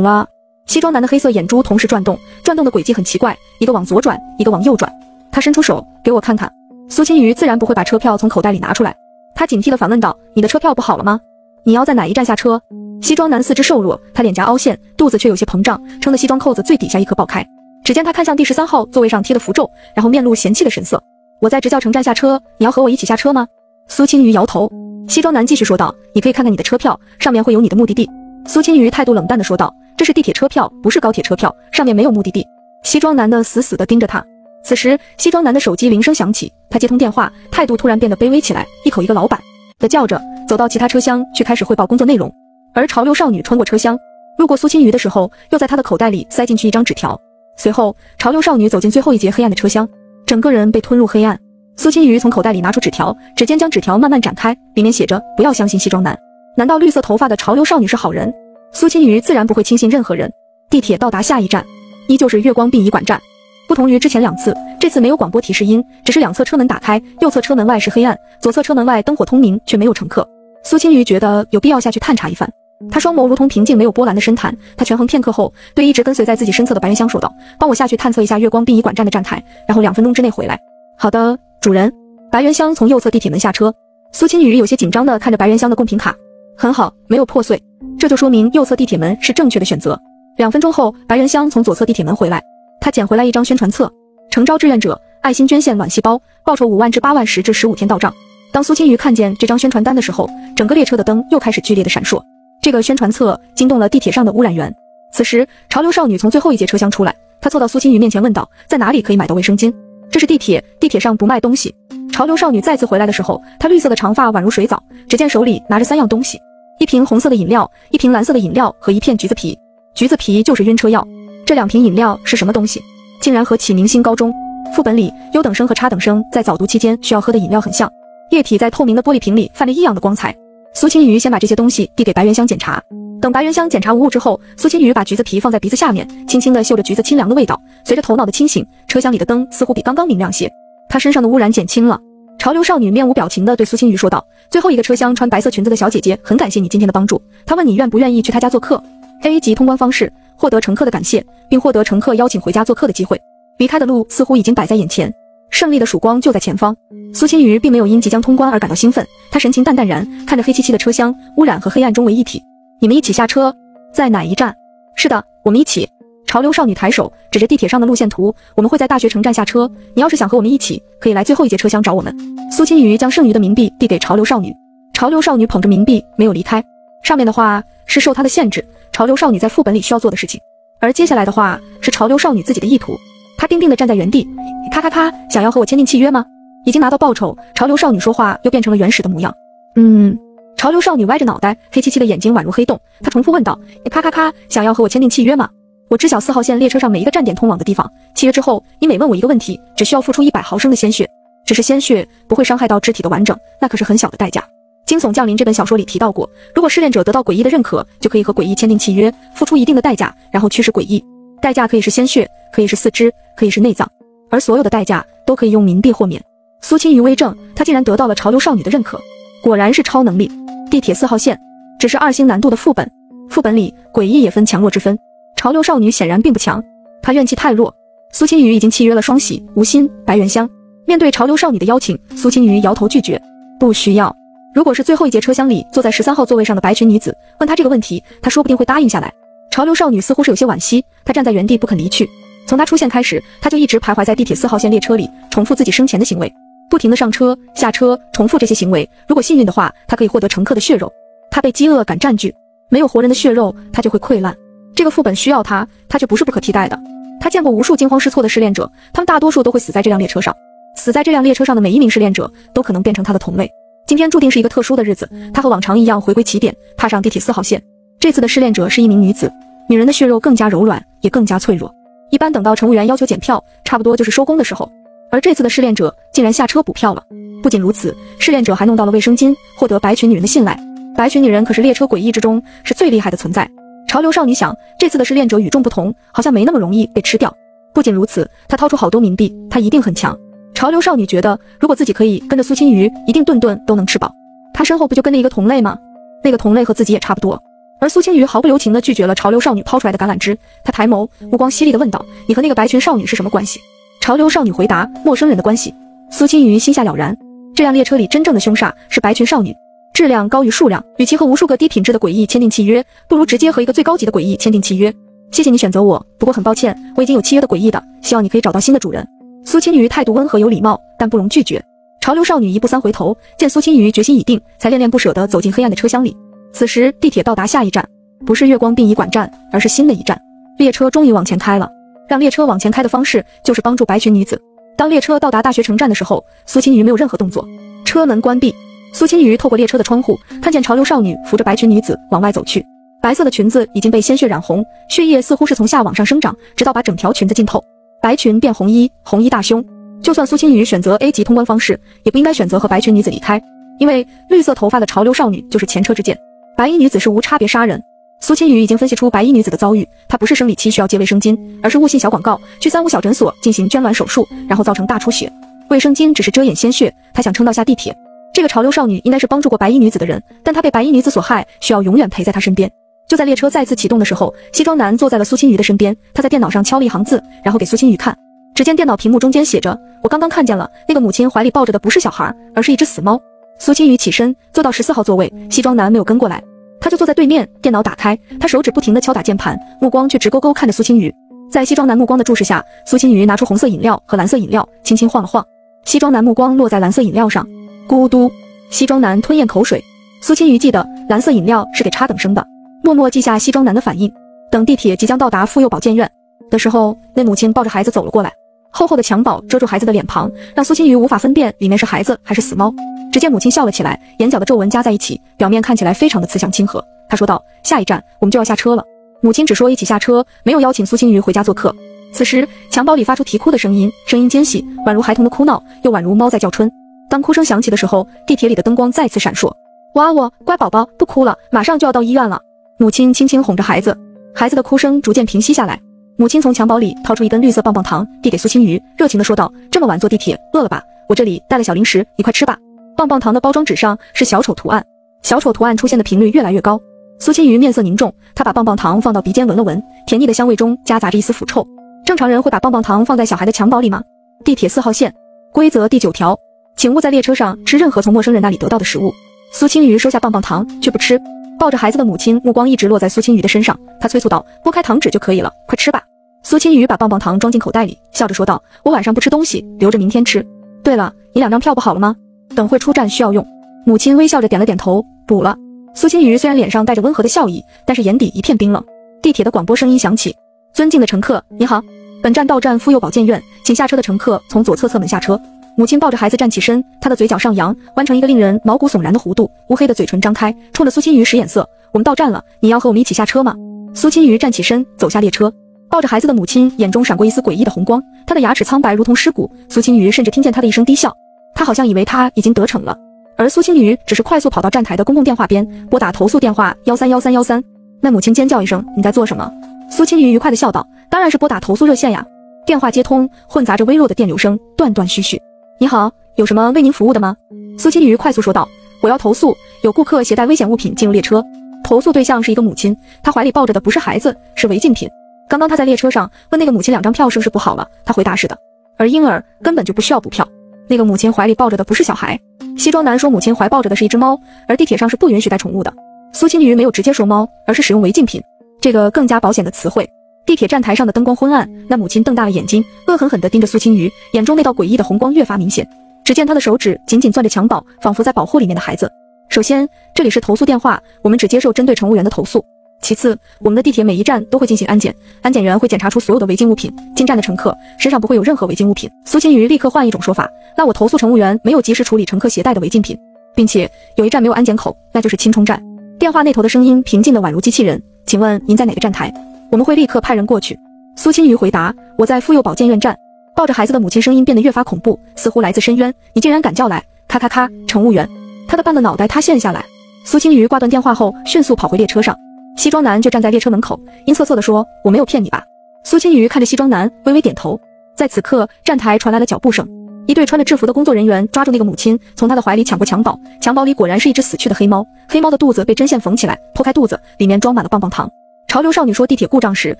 了。”西装男的黑色眼珠同时转动，转动的轨迹很奇怪，一个往左转，一个往右转。他伸出手给我看看。苏青鱼自然不会把车票从口袋里拿出来，他警惕地反问道：“你的车票补好了吗？你要在哪一站下车？”西装男四肢瘦弱，他脸颊凹陷，肚子却有些膨胀，撑得西装扣子最底下一颗爆开。只见他看向第十三号座位上贴的符咒，然后面露嫌弃的神色：“我在职教城站下车，你要和我一起下车吗？”苏青鱼摇头，西装男继续说道：“你可以看看你的车票，上面会有你的目的地。”苏青鱼态度冷淡地说道：“这是地铁车票，不是高铁车票，上面没有目的地。”西装男的死死地盯着他。此时，西装男的手机铃声响起，他接通电话，态度突然变得卑微起来，一口一个老板。的叫着，走到其他车厢去开始汇报工作内容。而潮流少女穿过车厢，路过苏青瑜的时候，又在她的口袋里塞进去一张纸条。随后，潮流少女走进最后一节黑暗的车厢，整个人被吞入黑暗。苏青瑜从口袋里拿出纸条，指尖将纸条慢慢展开，里面写着：“不要相信西装男。”难道绿色头发的潮流少女是好人？苏青瑜自然不会轻信任何人。地铁到达下一站，依旧是月光殡仪馆站。不同于之前两次，这次没有广播提示音，只是两侧车门打开，右侧车门外是黑暗，左侧车门外灯火通明，却没有乘客。苏青瑜觉得有必要下去探查一番。他双眸如同平静没有波澜的深潭，他权衡片刻后，对一直跟随在自己身侧的白元香说道：“帮我下去探测一下月光殡仪馆站的站台，然后两分钟之内回来。”好的，主人。白元香从右侧地铁门下车，苏青雨有些紧张地看着白元香的贡品卡，很好，没有破碎，这就说明右侧地铁门是正确的选择。两分钟后，白元香从左侧地铁门回来，他捡回来一张宣传册：诚招志愿者，爱心捐献卵细胞，报酬五万至八万，十至十五天到账。当苏青雨看见这张宣传单的时候，整个列车的灯又开始剧烈的闪烁。这个宣传册惊动了地铁上的污染源。此时，潮流少女从最后一节车厢出来，她凑到苏青雨面前问道：“在哪里可以买到卫生巾？”这是地铁，地铁上不卖东西。潮流少女再次回来的时候，她绿色的长发宛如水藻，只见手里拿着三样东西：一瓶红色的饮料，一瓶蓝色的饮料和一片橘子皮。橘子皮就是晕车药。这两瓶饮料是什么东西？竟然和启明星高中副本里优等生和差等生在早读期间需要喝的饮料很像，液体在透明的玻璃瓶里泛着异样的光彩。苏青瑜先把这些东西递给白元香检查。等白元香检查无误之后，苏青瑜把橘子皮放在鼻子下面，轻轻地嗅着橘子清凉的味道。随着头脑的清醒，车厢里的灯似乎比刚刚明亮些，她身上的污染减轻了。潮流少女面无表情地对苏青瑜说道：“最后一个车厢穿白色裙子的小姐姐很感谢你今天的帮助，她问你愿不愿意去她家做客。A 级通关方式：获得乘客的感谢，并获得乘客邀请回家做客的机会。离开的路似乎已经摆在眼前，胜利的曙光就在前方。”苏青瑜并没有因即将通关而感到兴奋，她神情淡淡然，看着黑漆漆的车厢，污染和黑暗中为一体。你们一起下车，在哪一站？是的，我们一起。潮流少女抬手指着地铁上的路线图，我们会在大学城站下车。你要是想和我们一起，可以来最后一节车厢找我们。苏青瑜将剩余的冥币递给潮流少女，潮流少女捧着冥币没有离开。上面的话是受她的限制，潮流少女在副本里需要做的事情，而接下来的话是潮流少女自己的意图。他定定地站在原地，咔咔咔，想要和我签订契约吗？已经拿到报酬，潮流少女说话又变成了原始的模样。嗯。潮流少女歪着脑袋，黑漆漆的眼睛宛如黑洞。她重复问道：“你咔咔咔，想要和我签订契约吗？我知晓四号线列车上每一个站点通往的地方。契约之后，你每问我一个问题，只需要付出一百毫升的鲜血。只是鲜血不会伤害到肢体的完整，那可是很小的代价。”《惊悚降临》这本小说里提到过，如果试炼者得到诡异的认可，就可以和诡异签订契约，付出一定的代价，然后驱使诡异。代价可以是鲜血，可以是四肢，可以是内脏，而所有的代价都可以用冥币豁免。苏青鱼微怔，他竟然得到了潮流少女的认可，果然是超能力。地铁四号线只是二星难度的副本，副本里诡异也分强弱之分。潮流少女显然并不强，她怨气太弱。苏青雨已经契约了双喜、吴昕、白元香。面对潮流少女的邀请，苏青雨摇头拒绝，不需要。如果是最后一节车厢里坐在十三号座位上的白裙女子问她这个问题，她说不定会答应下来。潮流少女似乎是有些惋惜，她站在原地不肯离去。从她出现开始，她就一直徘徊在地铁四号线列车里，重复自己生前的行为。不停的上车下车，重复这些行为。如果幸运的话，他可以获得乘客的血肉。他被饥饿感占据，没有活人的血肉，他就会溃烂。这个副本需要他，他却不是不可替代的。他见过无数惊慌失措的失恋者，他们大多数都会死在这辆列车上。死在这辆列车上的每一名失恋者，都可能变成他的同类。今天注定是一个特殊的日子，他和往常一样回归起点，踏上地铁四号线。这次的失恋者是一名女子，女人的血肉更加柔软，也更加脆弱。一般等到乘务员要求检票，差不多就是收工的时候。而这次的试炼者竟然下车补票了。不仅如此，试炼者还弄到了卫生巾，获得白裙女人的信赖。白裙女人可是列车诡异之中是最厉害的存在。潮流少女想，这次的试炼者与众不同，好像没那么容易被吃掉。不仅如此，她掏出好多冥币，她一定很强。潮流少女觉得，如果自己可以跟着苏青鱼，一定顿顿都能吃饱。她身后不就跟着一个同类吗？那个同类和自己也差不多。而苏青鱼毫不留情地拒绝了潮流少女抛出来的橄榄枝。她抬眸，目光犀利地问道：“你和那个白裙少女是什么关系？”潮流少女回答：“陌生人的关系。”苏青瑜心下了然，这辆列车里真正的凶煞是白裙少女，质量高于数量。与其和无数个低品质的诡异签订契约，不如直接和一个最高级的诡异签订契约。谢谢你选择我，不过很抱歉，我已经有契约的诡异的，希望你可以找到新的主人。苏青瑜态度温和有礼貌，但不容拒绝。潮流少女一步三回头，见苏青瑜决心已定，才恋恋不舍地走进黑暗的车厢里。此时地铁到达下一站，不是月光殡仪馆站，而是新的一站。列车终于往前开了。让列车往前开的方式就是帮助白裙女子。当列车到达大学城站的时候，苏青鱼没有任何动作。车门关闭，苏青鱼透过列车的窗户，看见潮流少女扶着白裙女子往外走去。白色的裙子已经被鲜血染红，血液似乎是从下往上生长，直到把整条裙子浸透。白裙变红衣，红衣大胸。就算苏青鱼选择 A 级通关方式，也不应该选择和白裙女子离开，因为绿色头发的潮流少女就是前车之鉴。白衣女子是无差别杀人。苏青瑜已经分析出白衣女子的遭遇，她不是生理期需要借卫生巾，而是误信小广告，去三无小诊所进行捐卵手术，然后造成大出血。卫生巾只是遮掩鲜血，她想撑到下地铁。这个潮流少女应该是帮助过白衣女子的人，但她被白衣女子所害，需要永远陪在她身边。就在列车再次启动的时候，西装男坐在了苏青瑜的身边，他在电脑上敲了一行字，然后给苏青瑜看。只见电脑屏幕中间写着：“我刚刚看见了，那个母亲怀里抱着的不是小孩，而是一只死猫。”苏青瑜起身坐到十四号座位，西装男没有跟过来，他就坐在对面。电脑打开，他手指不停地敲打键盘，目光却直勾勾看着苏青瑜。在西装男目光的注视下，苏青瑜拿出红色饮料和蓝色饮料，轻轻晃了晃。西装男目光落在蓝色饮料上。咕嘟，西装男吞咽口水。苏青瑜记得蓝色饮料是给差等生的，默默记下西装男的反应。等地铁即将到达妇幼保健院的时候，那母亲抱着孩子走了过来，厚厚的襁褓遮住孩子的脸庞，让苏青瑜无法分辨里面是孩子还是死猫。只见母亲笑了起来，眼角的皱纹加在一起，表面看起来非常的慈祥亲和。她说道：“下一站我们就要下车了。”母亲只说一起下车，没有邀请苏青瑜回家做客。此时襁褓里发出啼哭的声音，声音尖细，宛如孩童的哭闹，又宛如猫在叫春。当哭声响起的时候，地铁里的灯光再次闪烁。哇哦，乖宝宝，不哭了，马上就要到医院了。母亲轻轻哄着孩子，孩子的哭声逐渐平息下来。母亲从襁褓里掏出一根绿色棒棒糖，递给苏青鱼，热情地说道：“这么晚坐地铁，饿了吧？我这里带了小零食，你快吃吧。”棒棒糖的包装纸上是小丑图案，小丑图案出现的频率越来越高。苏青鱼面色凝重，他把棒棒糖放到鼻尖闻了闻，甜腻的香味中夹杂着一丝腐臭。正常人会把棒棒糖放在小孩的襁褓里吗？地铁四号线规则第九条。请勿在列车上吃任何从陌生人那里得到的食物。苏青鱼收下棒棒糖，却不吃。抱着孩子的母亲目光一直落在苏青瑜的身上，她催促道：“剥开糖纸就可以了，快吃吧。”苏青瑜把棒棒糖装进口袋里，笑着说道：“我晚上不吃东西，留着明天吃。对了，你两张票不好了吗？等会出站需要用。”母亲微笑着点了点头，补了。苏青瑜虽然脸上带着温和的笑意，但是眼底一片冰冷。地铁的广播声音响起：“尊敬的乘客，你好，本站到站妇幼保健院，请下车的乘客从左侧侧门下车。”母亲抱着孩子站起身，她的嘴角上扬，弯成一个令人毛骨悚然的弧度，乌黑的嘴唇张开，冲着苏青瑜使眼色。我们到站了，你要和我们一起下车吗？苏青瑜站起身，走下列车，抱着孩子的母亲眼中闪过一丝诡异的红光，她的牙齿苍白如同尸骨。苏青瑜甚至听见她的一声低笑，她好像以为他已经得逞了。而苏青瑜只是快速跑到站台的公共电话边，拨打投诉电话幺三幺三幺三。那母亲尖叫一声：“你在做什么？”苏青瑜愉快地笑道：“当然是拨打投诉热线呀。”电话接通，混杂着微弱的电流声，断断续续。你好，有什么为您服务的吗？苏青鱼快速说道：“我要投诉，有顾客携带危险物品进入列车。投诉对象是一个母亲，她怀里抱着的不是孩子，是违禁品。刚刚她在列车上问那个母亲两张票是不是补好了，她回答是的。而婴儿根本就不需要补票。那个母亲怀里抱着的不是小孩。西装男说母亲怀抱着的是一只猫，而地铁上是不允许带宠物的。苏青鱼没有直接说猫，而是使用违禁品这个更加保险的词汇。”地铁站台上的灯光昏暗，那母亲瞪大了眼睛，恶狠狠地盯着苏青瑜，眼中那道诡异的红光越发明显。只见她的手指紧紧攥着襁褓，仿佛在保护里面的孩子。首先，这里是投诉电话，我们只接受针对乘务员的投诉。其次，我们的地铁每一站都会进行安检，安检员会检查出所有的违禁物品。进站的乘客身上不会有任何违禁物品。苏青瑜立刻换一种说法，那我投诉乘务员没有及时处理乘客携带的违禁品，并且有一站没有安检口，那就是青冲站。电话那头的声音平静的宛如机器人，请问您在哪个站台？我们会立刻派人过去。苏青瑜回答：“我在妇幼保健院站。”抱着孩子的母亲声音变得越发恐怖，似乎来自深渊。你竟然敢叫来！咔咔咔！乘务员，他的半个脑袋塌陷下来。苏青瑜挂断电话后，迅速跑回列车上。西装男就站在列车门口，阴恻恻地说：“我没有骗你吧？”苏青瑜看着西装男，微微点头。在此刻，站台传来了脚步声，一对穿着制服的工作人员抓住那个母亲，从她的怀里抢过襁褓。襁褓里果然是一只死去的黑猫，黑猫的肚子被针线缝起来，剖开肚子，里面装满了棒棒糖。潮流少女说地铁故障时，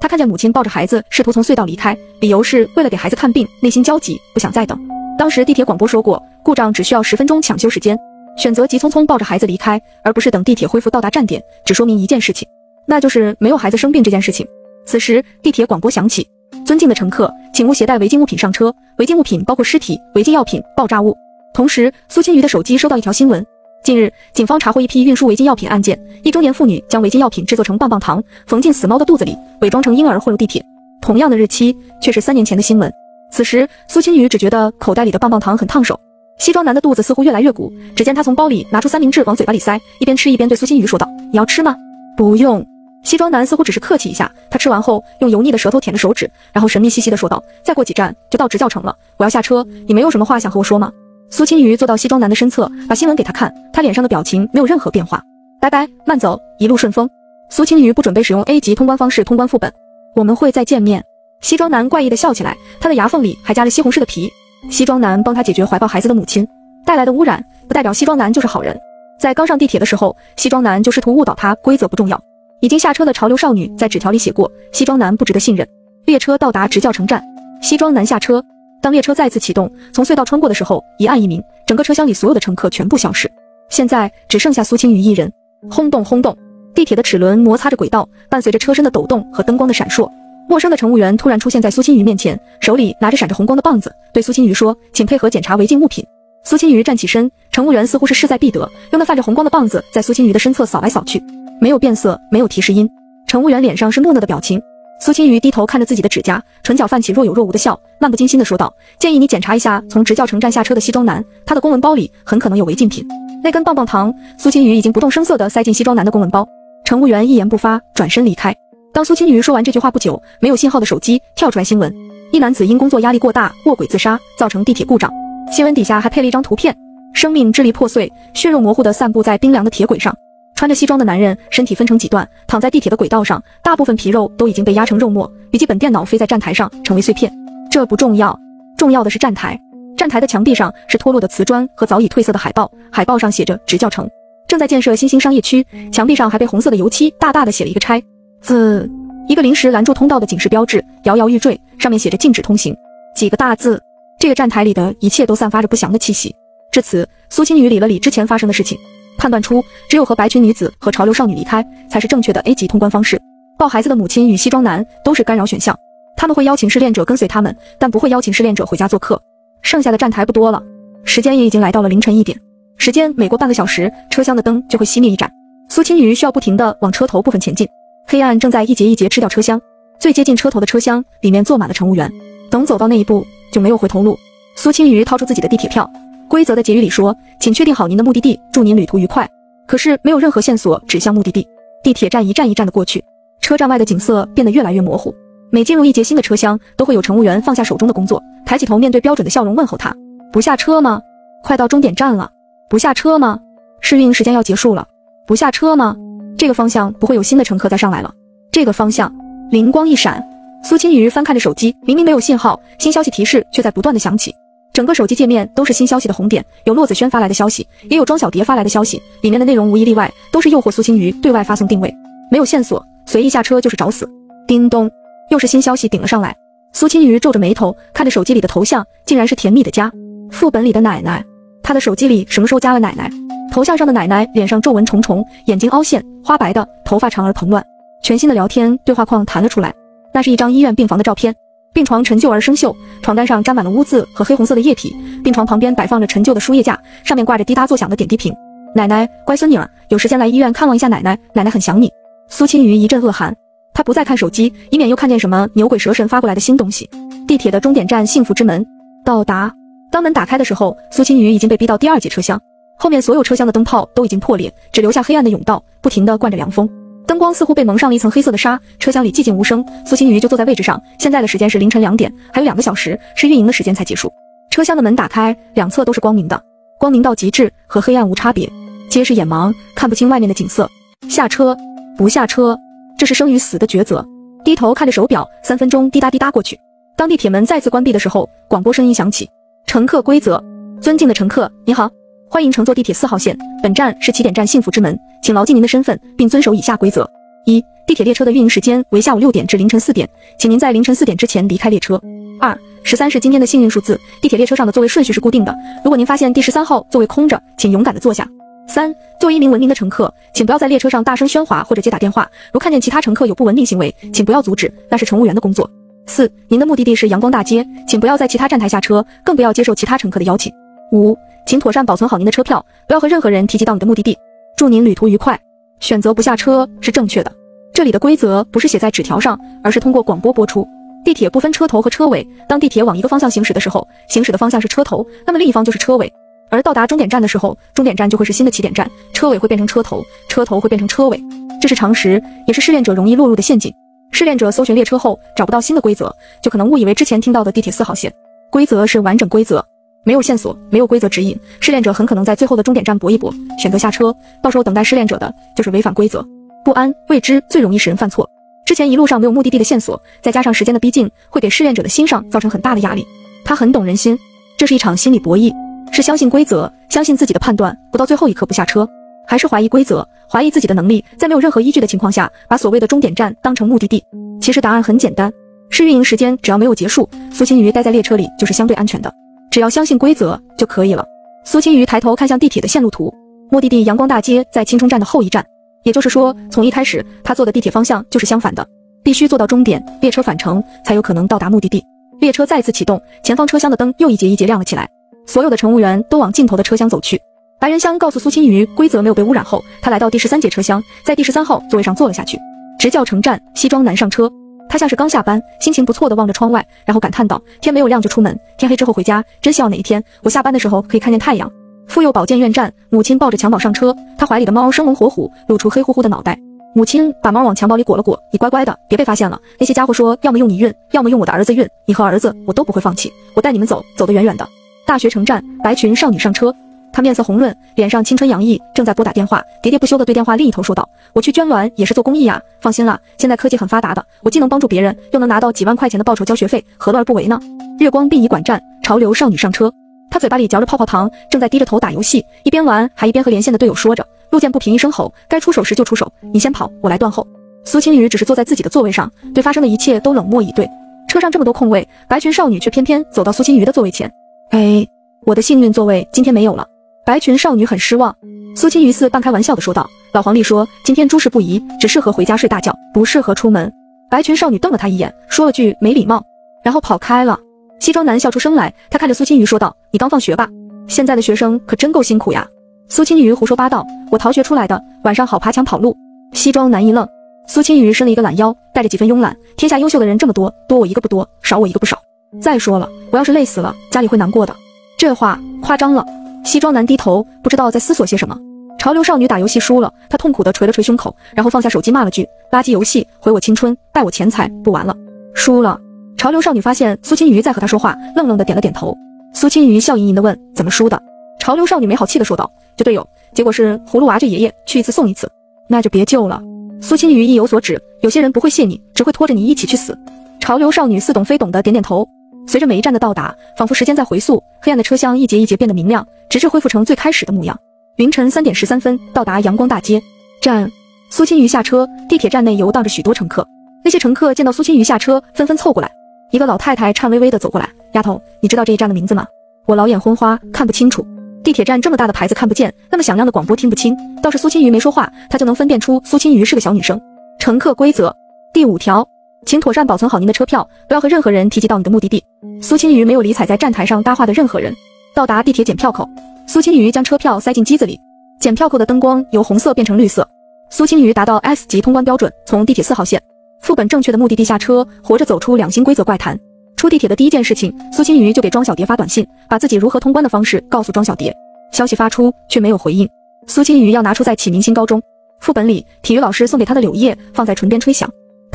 她看见母亲抱着孩子，试图从隧道离开，理由是为了给孩子看病，内心焦急，不想再等。当时地铁广播说过，故障只需要十分钟抢修时间，选择急匆匆抱着孩子离开，而不是等地铁恢复到达站点，只说明一件事情，那就是没有孩子生病这件事情。此时地铁广播响起：尊敬的乘客，请勿携带违禁物品上车，违禁物品包括尸体、违禁药品、爆炸物。同时，苏青瑜的手机收到一条新闻。近日，警方查获一批运输违禁药品案件，一中年妇女将违禁药品制作成棒棒糖，缝进死猫的肚子里，伪装成婴儿混入地铁。同样的日期，却是三年前的新闻。此时，苏青雨只觉得口袋里的棒棒糖很烫手。西装男的肚子似乎越来越鼓，只见他从包里拿出三明治往嘴巴里塞，一边吃一边对苏青雨说道：“你要吃吗？”“不用。”西装男似乎只是客气一下，他吃完后用油腻的舌头舔着手指，然后神秘兮兮地说道：“再过几站就到职教城了，我要下车，你没有什么话想和我说吗？”苏青鱼坐到西装男的身侧，把新闻给他看，他脸上的表情没有任何变化。拜拜，慢走，一路顺风。苏青鱼不准备使用 A 级通关方式通关副本，我们会再见面。西装男怪异的笑起来，他的牙缝里还夹着西红柿的皮。西装男帮他解决怀抱孩子的母亲带来的污染，不代表西装男就是好人。在刚上地铁的时候，西装男就试图误导他，规则不重要。已经下车的潮流少女在纸条里写过，西装男不值得信任。列车到达直教城站，西装男下车。当列车再次启动，从隧道穿过的时候，一暗一明，整个车厢里所有的乘客全部消失。现在只剩下苏青瑜一人。轰动轰动，地铁的齿轮摩擦着轨道，伴随着车身的抖动和灯光的闪烁，陌生的乘务员突然出现在苏青瑜面前，手里拿着闪着红光的棒子，对苏青瑜说：“请配合检查违禁物品。”苏青瑜站起身，乘务员似乎是势在必得，用那泛着红光的棒子在苏青瑜的身侧扫来扫去，没有变色，没有提示音，乘务员脸上是木讷的表情。苏青瑜低头看着自己的指甲，唇角泛起若有若无的笑，漫不经心地说道：“建议你检查一下从职教城站下车的西装男，他的公文包里很可能有违禁品。那根棒棒糖。”苏青瑜已经不动声色地塞进西装男的公文包。乘务员一言不发，转身离开。当苏青瑜说完这句话不久，没有信号的手机跳出来新闻：一男子因工作压力过大卧轨自杀，造成地铁故障。新闻底下还配了一张图片，生命支离破碎、血肉模糊地散布在冰凉的铁轨上。穿着西装的男人身体分成几段，躺在地铁的轨道上，大部分皮肉都已经被压成肉末。笔记本电脑飞在站台上，成为碎片。这不重要，重要的是站台。站台的墙壁上是脱落的瓷砖和早已褪色的海报，海报上写着“职教城正在建设新兴商业区”。墙壁上还被红色的油漆大大的写了一个“拆”字，一个临时拦住通道的警示标志摇摇欲坠，上面写着“禁止通行”几个大字。这个站台里的一切都散发着不祥的气息。至此，苏青雨理了理之前发生的事情。判断出，只有和白裙女子和潮流少女离开才是正确的 A 级通关方式。抱孩子的母亲与西装男都是干扰选项，他们会邀请失恋者跟随他们，但不会邀请失恋者回家做客。剩下的站台不多了，时间也已经来到了凌晨一点。时间每过半个小时，车厢的灯就会熄灭一盏。苏青鱼需要不停地往车头部分前进，黑暗正在一节一节吃掉车厢。最接近车头的车厢里面坐满了乘务员，等走到那一步就没有回头路。苏青鱼掏出自己的地铁票。规则的结语里说，请确定好您的目的地，祝您旅途愉快。可是没有任何线索指向目的地。地铁站一站一站的过去，车站外的景色变得越来越模糊。每进入一节新的车厢，都会有乘务员放下手中的工作，抬起头，面对标准的笑容问候他：不下车吗？快到终点站了，不下车吗？试运营时间要结束了，不下车吗？这个方向不会有新的乘客再上来了。这个方向，灵光一闪，苏青瑜翻看着手机，明明没有信号，新消息提示却在不断的响起。整个手机界面都是新消息的红点，有骆子轩发来的消息，也有庄小蝶发来的消息，里面的内容无一例外都是诱惑苏青瑜对外发送定位。没有线索，随意下车就是找死。叮咚，又是新消息顶了上来。苏青瑜皱着眉头看着手机里的头像，竟然是甜蜜的家，副本里的奶奶。他的手机里什么时候加了奶奶？头像上的奶奶脸上皱纹重重，眼睛凹陷，花白的，头发长而蓬乱。全新的聊天对话框弹了出来，那是一张医院病房的照片。病床陈旧而生锈，床单上沾满了污渍和黑红色的液体。病床旁边摆放着陈旧的输液架，上面挂着滴答作响的点滴瓶。奶奶，乖孙女儿，有时间来医院看望一下奶奶，奶奶很想你。苏青鱼一阵恶寒，她不再看手机，以免又看见什么牛鬼蛇神发过来的新东西。地铁的终点站幸福之门到达，当门打开的时候，苏青鱼已经被逼到第二节车厢，后面所有车厢的灯泡都已经破裂，只留下黑暗的甬道，不停地灌着凉风。灯光似乎被蒙上了一层黑色的纱，车厢里寂静无声。苏青瑜就坐在位置上。现在的时间是凌晨两点，还有两个小时是运营的时间才结束。车厢的门打开，两侧都是光明的，光明到极致，和黑暗无差别。皆是眼盲，看不清外面的景色。下车，不下车，这是生与死的抉择。低头看着手表，三分钟滴答滴答过去。当地铁门再次关闭的时候，广播声音响起：乘客规则，尊敬的乘客，你好。欢迎乘坐地铁四号线，本站是起点站幸福之门，请牢记您的身份，并遵守以下规则：一、地铁列车的运营时间为下午六点至凌晨四点，请您在凌晨四点之前离开列车。二、十三是今天的幸运数字，地铁列车上的座位顺序是固定的，如果您发现第十三号座位空着，请勇敢的坐下。三、作为一名文明的乘客，请不要在列车上大声喧哗或者接打电话，如看见其他乘客有不文明行为，请不要阻止，那是乘务员的工作。四、您的目的地是阳光大街，请不要在其他站台下车，更不要接受其他乘客的邀请。五。请妥善保存好您的车票，不要和任何人提及到你的目的地。祝您旅途愉快。选择不下车是正确的。这里的规则不是写在纸条上，而是通过广播播出。地铁不分车头和车尾，当地铁往一个方向行驶的时候，行驶的方向是车头，那么另一方就是车尾。而到达终点站的时候，终点站就会是新的起点站，车尾会变成车头，车头会变成车尾，这是常识，也是试炼者容易落入的陷阱。试炼者搜寻列车后找不到新的规则，就可能误以为之前听到的地铁四号线规则是完整规则，没有线索，没有规则指引，失恋者很可能在最后的终点站搏一搏，选择下车，到时候等待失恋者的就是违反规则。不安、未知最容易使人犯错。之前一路上没有目的地的线索，再加上时间的逼近，会给试炼者的心上造成很大的压力。他很懂人心，这是一场心理博弈，是相信规则，相信自己的判断，不到最后一刻不下车，还是怀疑规则，怀疑自己的能力，在没有任何依据的情况下，把所谓的终点站当成目的地。其实答案很简单，试运营时间只要没有结束，苏青鱼待在列车里就是相对安全的，只要相信规则就可以了。苏青鱼抬头看向地铁的线路图，目的地阳光大街在青冲站的后一站。也就是说，从一开始，他坐的地铁方向就是相反的，必须坐到终点，列车返程才有可能到达目的地。列车再次启动，前方车厢的灯又一节一节亮了起来，所有的乘务员都往尽头的车厢走去。白仁香告诉苏青鱼，规则没有被污染后，他来到第十三节车厢，在第十三号座位上坐了下去。直教城站，西装男上车。他像是刚下班，心情不错的望着窗外，然后感叹道：“天没有亮就出门，天黑之后回家，真希望哪一天我下班的时候可以看见太阳。”妇幼保健院站，母亲抱着襁褓上车，她怀里的猫生龙活虎，露出黑乎乎的脑袋。母亲把猫往襁褓里裹了裹，你乖乖的，别被发现了。那些家伙说，要么用你运，要么用我的儿子运，你和儿子我都不会放弃，我带你们走，走得远远的。大学城站，白裙少女上车，她面色红润，脸上青春洋溢，正在拨打电话，喋喋不休地对电话另一头说道：“我去捐卵也是做公益呀，放心啦，现在科技很发达的，我既能帮助别人，又能拿到几万块钱的报酬交学费，何乐而不为呢？”月光殡仪馆站，潮流少女上车。他嘴巴里嚼着泡泡糖，正在低着头打游戏，一边玩还一边和连线的队友说着。陆建不平一声吼：“该出手时就出手，你先跑，我来断后。”苏青雨只是坐在自己的座位上，对发生的一切都冷漠以对。车上这么多空位，白裙少女却偏偏走到苏青雨的座位前。哎，我的幸运座位今天没有了。白裙少女很失望。苏青雨似半开玩笑的说道：“老黄历说今天诸事不宜，只适合回家睡大觉，不适合出门。”白裙少女瞪了他一眼，说了句没礼貌，然后跑开了。西装男笑出声来，他看着苏青鱼说道：“你刚放学吧？现在的学生可真够辛苦呀。”苏青鱼胡说八道：“我逃学出来的，晚上好爬墙跑路。”西装男一愣，苏青鱼伸了一个懒腰，带着几分慵懒。天下优秀的人这么多，多我一个不多，少我一个不少。再说了，我要是累死了，家里会难过的。这话夸张了。西装男低头，不知道在思索些什么。潮流少女打游戏输了，她痛苦地捶了捶胸口，然后放下手机骂了句：“垃圾游戏，毁我青春，败我钱财，不玩了。”输了。潮流少女发现苏青瑜在和她说话，愣愣的点了点头。苏青瑜笑盈盈的问：“怎么输的？”潮流少女没好气的说道：“就队友，结果是葫芦娃这爷爷去一次送一次，那就别救了。”苏青瑜意有所指：“有些人不会谢你，只会拖着你一起去死。”潮流少女似懂非懂的点点头。随着每一站的到达，仿佛时间在回溯，黑暗的车厢一节一节变得明亮，直至恢复成最开始的模样。凌晨三点十三分，到达阳光大街站，苏青瑜下车，地铁站内游荡着许多乘客。那些乘客见到苏青瑜下车，纷纷凑过来。一个老太太颤巍巍地走过来，丫头，你知道这一站的名字吗？我老眼昏花，看不清楚。地铁站这么大的牌子看不见，那么响亮的广播听不清。倒是苏青瑜没说话，她就能分辨出苏青瑜是个小女生。乘客规则第五条，请妥善保存好您的车票，不要和任何人提及到你的目的地。苏青瑜没有理睬在站台上搭话的任何人。到达地铁检票口，苏青瑜将车票塞进机子里，检票口的灯光由红色变成绿色。苏青瑜达到 S 级通关标准，从地铁四号线。副本正确的目的地下车，活着走出两星规则怪谈。出地铁的第一件事情，苏青瑜就给庄小蝶发短信，把自己如何通关的方式告诉庄小蝶。消息发出却没有回应。苏青瑜要拿出在启明星高中副本里体育老师送给他的柳叶，放在唇边吹响。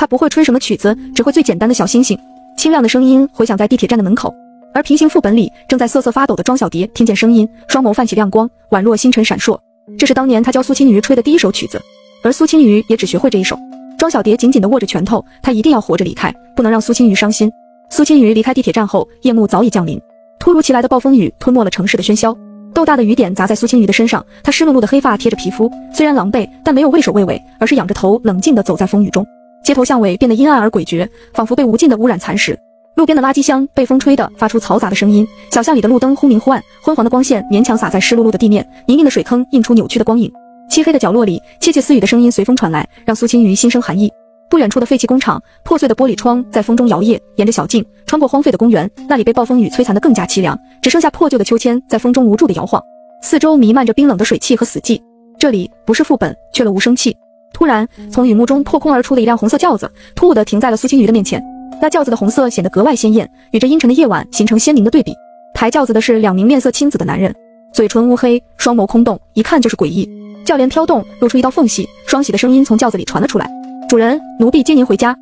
他不会吹什么曲子，只会最简单的小星星。清亮的声音回响在地铁站的门口，而平行副本里正在瑟瑟发抖的庄小蝶听见声音，双眸泛起亮光，宛若星辰闪烁。这是当年他教苏青鱼吹的第一首曲子，而苏青鱼也只学会这一首。庄小蝶紧紧地握着拳头，她一定要活着离开，不能让苏青鱼伤心。苏青鱼离开地铁站后，夜幕早已降临，突如其来的暴风雨吞没了城市的喧嚣，豆大的雨点砸在苏青鱼的身上，她湿漉漉的黑发贴着皮肤，虽然狼狈，但没有畏首畏尾，而是仰着头，冷静地走在风雨中。街头巷尾变得阴暗而诡谲，仿佛被无尽的污染蚕食。路边的垃圾箱被风吹得发出嘈杂的声音，小巷里的路灯忽明忽暗，昏黄的光线勉强洒在湿漉漉的地面，泥泞的水坑映出扭曲的光影。漆黑的角落里，窃窃私语的声音随风传来，让苏青瑜心生寒意。不远处的废弃工厂，破碎的玻璃窗在风中摇曳。沿着小径，穿过荒废的公园，那里被暴风雨摧残得更加凄凉，只剩下破旧的秋千在风中无助地摇晃。四周弥漫着冰冷的水汽和死寂。这里不是副本，缺了无声气。突然，从雨幕中破空而出的一辆红色轿子，突兀地停在了苏青鱼的面前。那轿子的红色显得格外鲜艳，与这阴沉的夜晚形成鲜明的对比。抬轿子的是两名面色青紫的男人。嘴唇乌黑，双眸空洞，一看就是诡异。轿帘飘动，露出一道缝隙，双喜的声音从轿子里传了出来：“主人，奴婢接您回家。”